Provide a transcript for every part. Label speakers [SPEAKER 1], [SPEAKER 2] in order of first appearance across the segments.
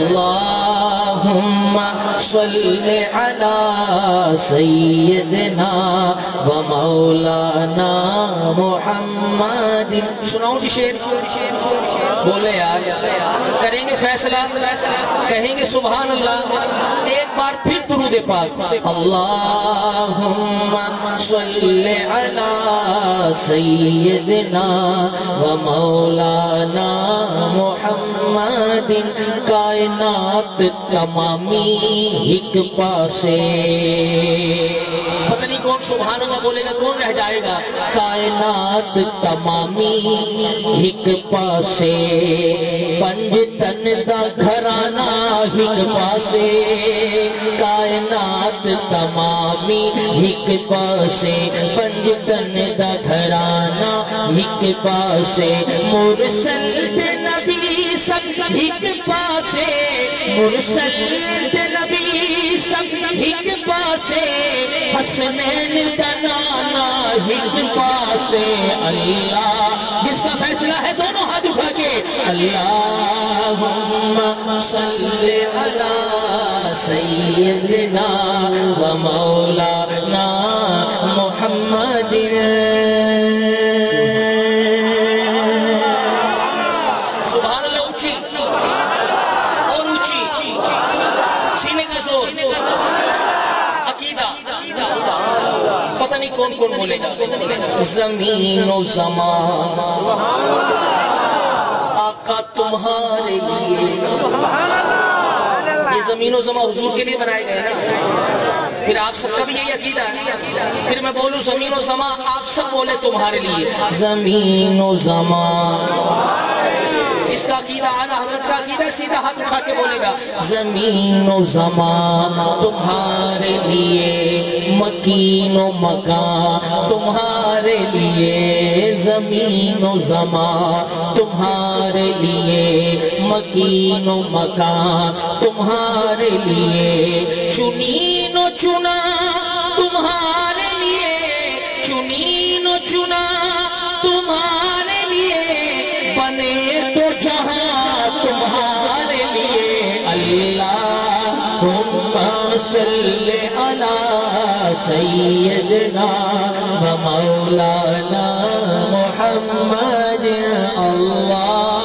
[SPEAKER 1] Allah. اللہم صل علی سیدنا و مولانا محمد. سناؤں جی شیر. بولے یار. کریں گے فیصلہ. کہیں گے سبحان اللہ. ایک بار پھر درود پاک. اللہم صل علی سیدنا و مولانا محمد. کائنات تمامی ایک پاسے۔ پتہ نہیں کون سبحان اللہ بولے گا، کون رہ جائے گا۔ کائنات تمامی ایک پاسے۔ پنج تن دا گھرانا ایک پاسے۔ کائنات تمامی ایک پاسے۔ پنج تن دا گھرانا ایک پاسے۔ مرسل تے نبی سب ایک پاسے مرسل نبی سب ایک پاسے، حسنین دا نانا ایک پاسے۔ اللہ، جس کا فیصلہ ہے دونوں ہاتھ اٹھا کے۔ اللہم صلی علی سیدنا و مولانا محمد کا زور عقیدہ پتہ نہیں کون کون بولے گا زمین و زمان آقا تمہارے لیے یہ زمین و زمان حضور کے لیے بنائے گئے نا پھر آپ سب کا بھی یہی عقیدہ ہے پھر میں بولوں زمین و زمان آپ سب بولے تمہارے لیے۔ زمین و زمان اس کا عقیدہ آلہ حضرت کا عقیدہ سیدھا ہاتھ اٹھا کے بولے گا، زمین و زمان تمہارے لیے، مکین و مکان تمہارے لیے، زمین و زمان تمہارے لیے، مکین و مکان تمہارے لیے، چنین و چنا اللہم صلی علی سیدنا و مولانا محمد اللہم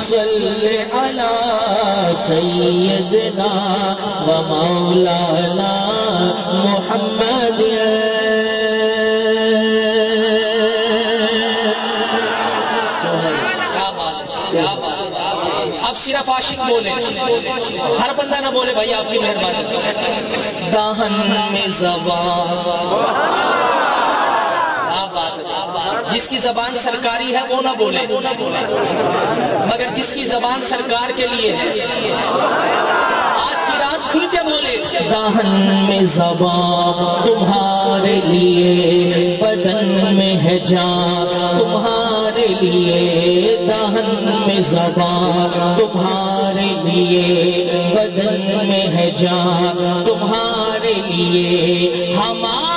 [SPEAKER 1] صلی اللہ سیدنا و مولانا محمد صرف عاشق بولے۔ ہر بندہ نہ بولے، بھائی آپ کی مہربانی۔ دہن میں زبان۔ جس کی زبان سرکاری ہے، وہ نہ بولے۔ مگر جس کی زبان سرکار کے لیے ہے۔ آج کی رات کھل کے بولے۔ دہن میں زبان تمہارے لیے بدن میں ہے جان۔ زبان تمہارے لیے بدن میں ہے جان تمہارے لیے ہمارے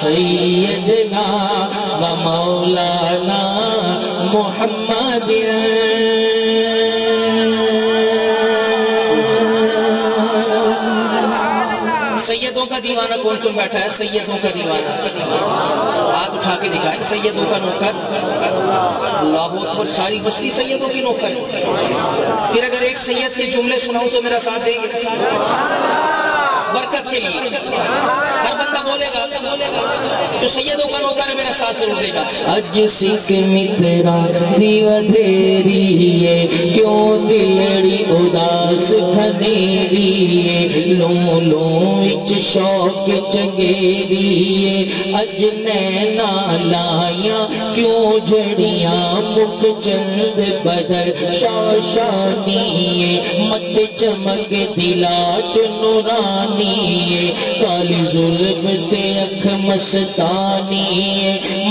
[SPEAKER 1] سیدنا و مولانا محمد۔ سیدوں کا دیوانہ کون تم بیٹھا ہے؟ سیدوں کا دیوانہ۔ ہاتھ اٹھا کے دکھائے سیدوں کا نوکر۔ اللہ اکبر ساری بستی سیدوں کی نوکر۔ پھر اگر ایک سید کے جملے سناؤں تو میرا ساتھ دیں گے؟ برکت کے لیے۔ ہر بندہ بولے گا جو سیدوں کا نوکر ہے میرا ساتھ سے اٹھے گا۔ اج سکھ مترا، دیو دیری ہے، کیوں دلڑی اداس کھنیریے لوں لوں اچ شوق چگیریے اج نینا لائیاں کیوں جڑیاں؟ مک چند بدر شاشانیے مت چمک دلاٹ نورانیے کالی ظلف تے اکھ مستانی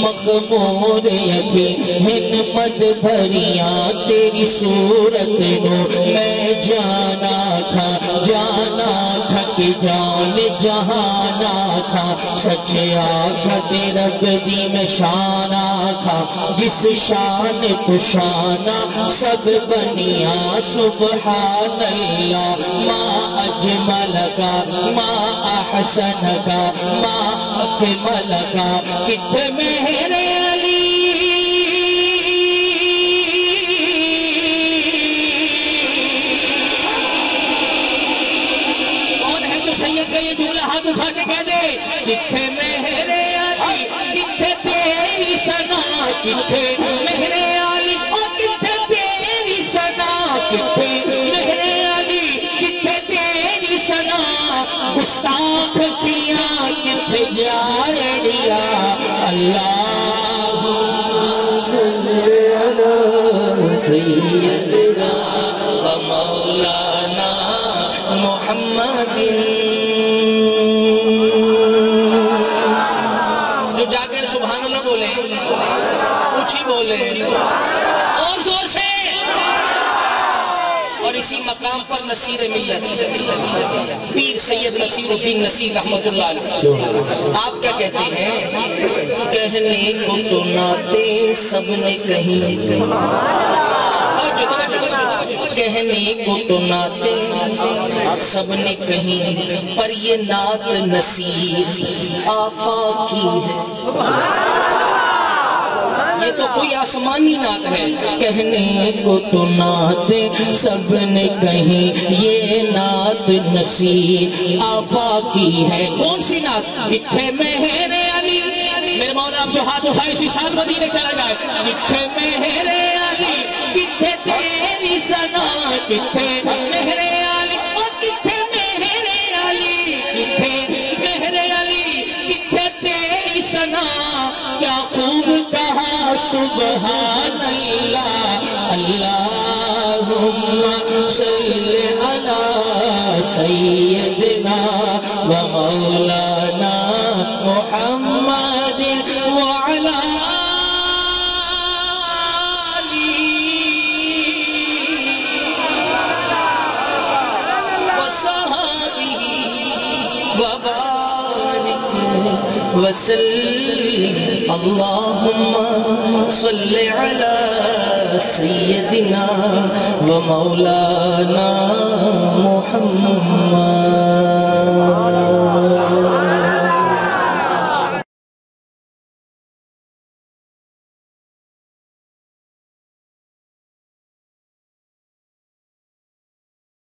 [SPEAKER 1] مخمور یکی ہنمت بھریاں تیری صورت نو میں جانا کھا جانا کھا کہ جان جہانا کھا سچے آکھا دے رب دی میں شانا کھا جس شان تو شانا سب بنیا سبحان اللہ ما اجمل کا ما احسن کا ما اکمل کا۔ کت میرے کتھے میرے علی؟ کتھے تیری سنا کتھے میرے علی؟ او کتھے تیری سنا کتھے میرے علی؟ کتھے تیری سنا گستاخ کیا؟ کتھے جائے دیا؟ اللہ سیدنا و مولانا محمد بولے جی۔ اور زور سے۔ اور اسی مقام پر نصیر ملت۔ پیر سید نصیر الدین نصیر رحمت اللہ علیہ۔ آپ کیا کہتے ہیں؟ کہنے کو تو ناتے سب نے کہیں۔ کہنے کو تو ناتے سب نے کہیں۔ پر یہ نات نصیر آفاقی ہے۔ یہ تو کوئی آسمانی نات ہے۔ کہنے کو تو نات سب نے کہیں یہ نات نصیر آفاقی ہے۔ کون سی نات جتھے مہر علی۔ میرے مولا آپ جو ہاتھ اٹھائے اسی سال مدینے چلا جائے۔ جتھے مہر علی کتھے تیری سنا کتھے سبحان اللہ اللہم صلی علی سیدنا و مولا وسلم. اللهم صل على سيدنا ومولانا